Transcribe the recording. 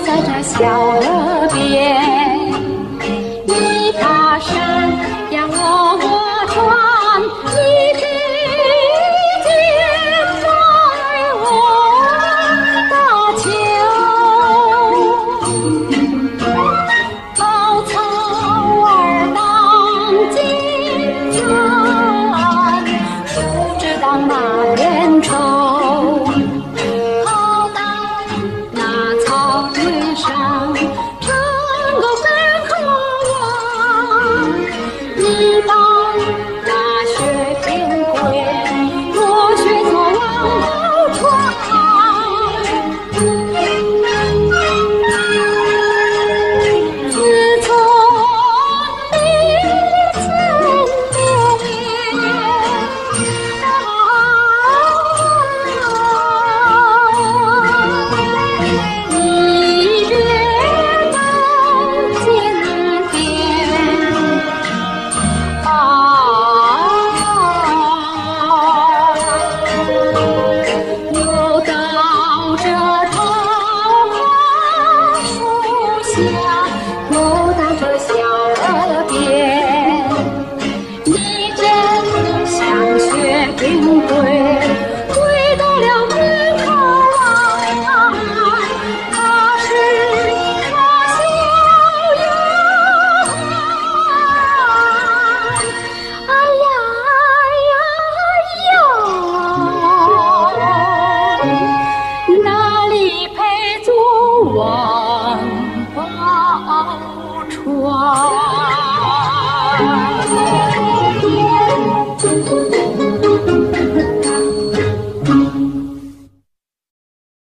在这小河边，望宝船？